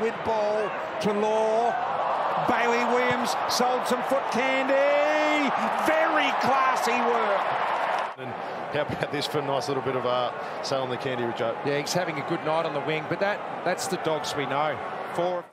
with ball to Law. Bailey Williams sold some foot candy. Very classy work. And how about this for a nice little bit of uh, selling the candy, Joe? Yeah, he's having a good night on the wing, but that that's the dogs we know. Four.